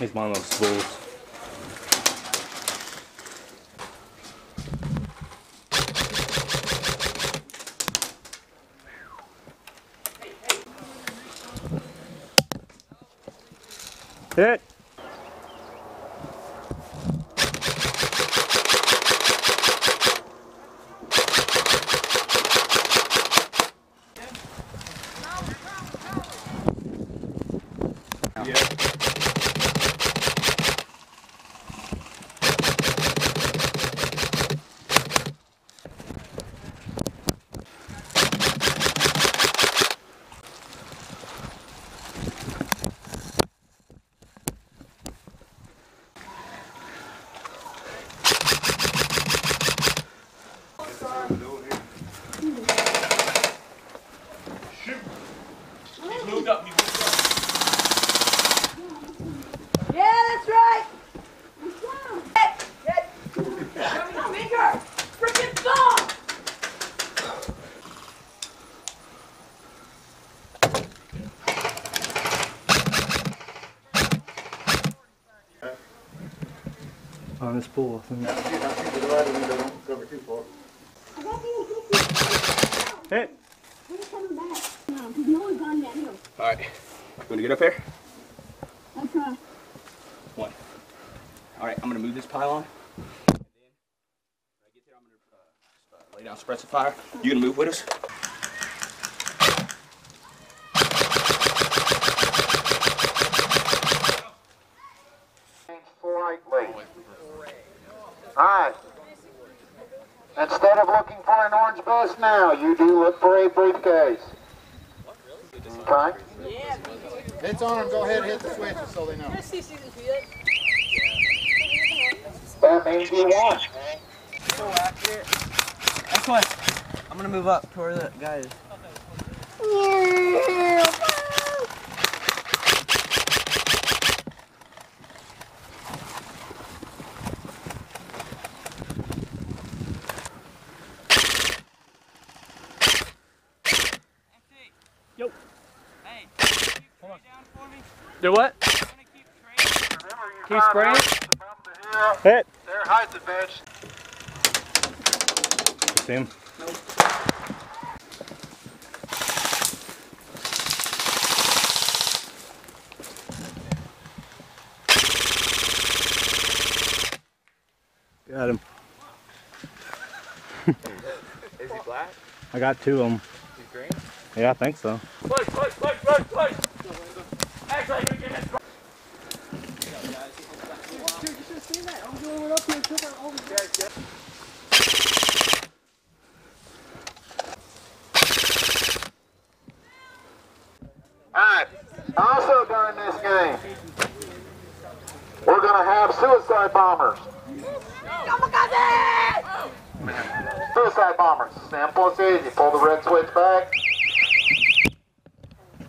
One of those fools. Hit. On this pool, I think. Hit. Alright. You want to get up here? Okay. One. Alright, I'm going to move this pylon. And then, when I get there, I'm going to uh, lay down suppressive fire. You going to move with us? Alright. Instead of looking for an orange bus now, you do look for a briefcase. Okay? Yeah, It's on them. Go ahead and hit the switches so they know. That means you won. so accurate. That's why I'm gonna move up toward the guys. Yo. Hey, Hold on. down for me. Do what? I'm keep trading. Keep spraying. Hit. There, hide the bitch. See him? Nope. Got him. Is he black? I got two of them. He's green? Yeah, I think so. Push, push, push, push, push. Actually, you can just Alright. Also during this game, we're gonna have suicide bombers. Suicide bombers. Simple as easy. Pull the red switch back.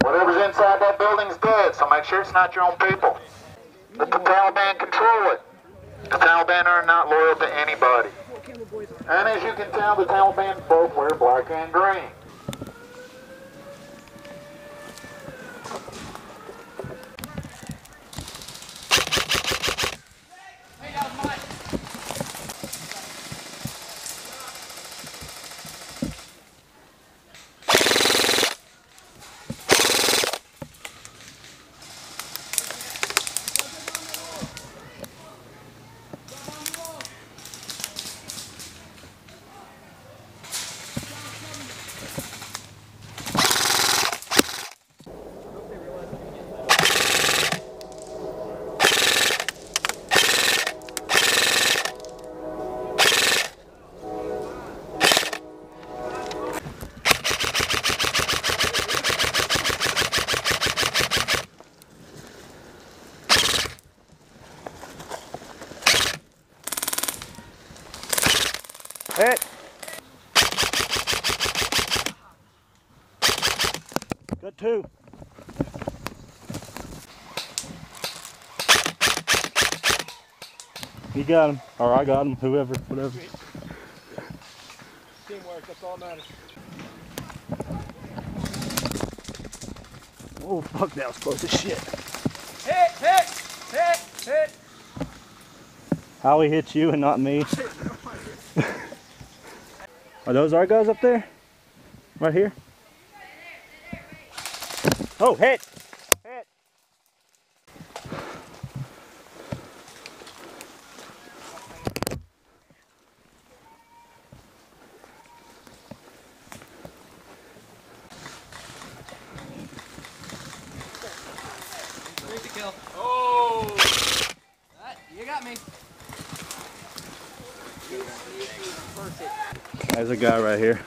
Whatever's inside that building's dead, so make sure it's not your own people. Let the Taliban control it. The Taliban are not loyal to anybody. And as you can tell, the Taliban both wear black and green. Hit. Got two. You got him. Or I got him. Whoever. Whatever. Teamwork. That's all that matters. Oh, fuck. That was close as shit. hit, hit, hit. Hit. Howie hit you and not me. Are those our guys up there? Right here? Oh, hit! Hit! Great to kill. Oh! That, you got me. There's a guy right here.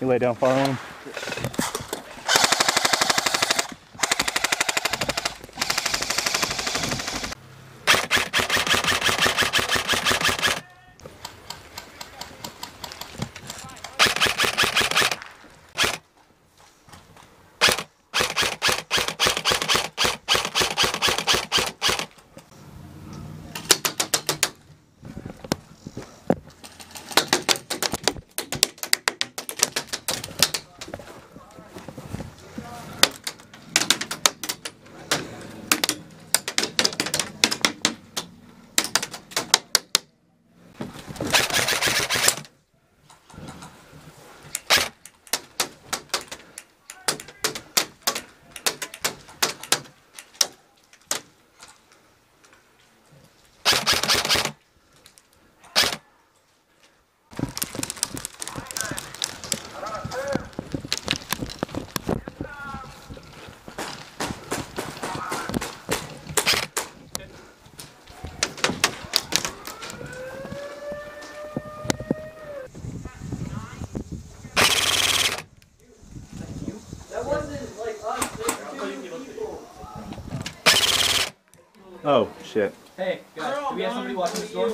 You lay down on him. Oh, shit. Hey, guys, do we have somebody watching the store?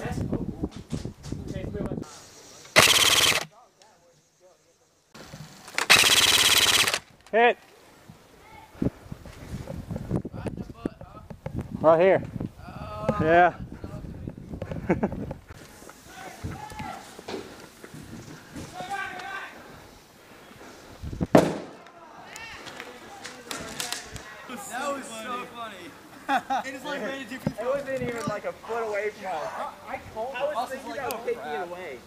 Hit! Right here. Yeah. funny. it is like made a difference. It wasn't even like a foot away from us. I told him. I was thinking like, about taking it away.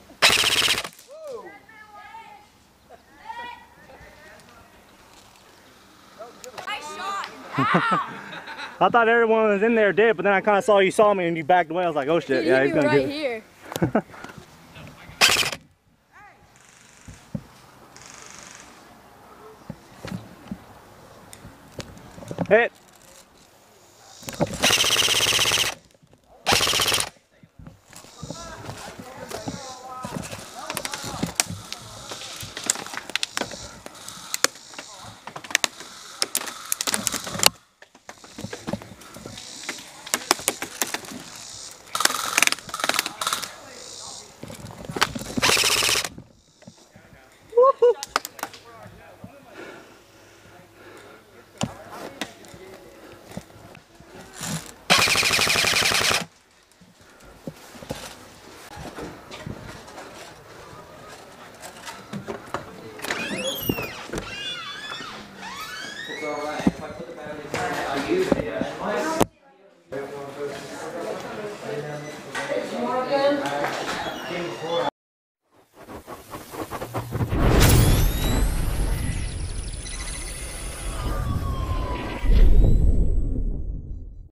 I thought everyone was in there did, but then I kind of saw you saw me and you backed away. I was like, oh shit, yeah, he's gonna right get it. here. Hit!